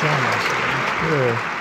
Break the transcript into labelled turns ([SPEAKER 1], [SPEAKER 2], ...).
[SPEAKER 1] Yeah.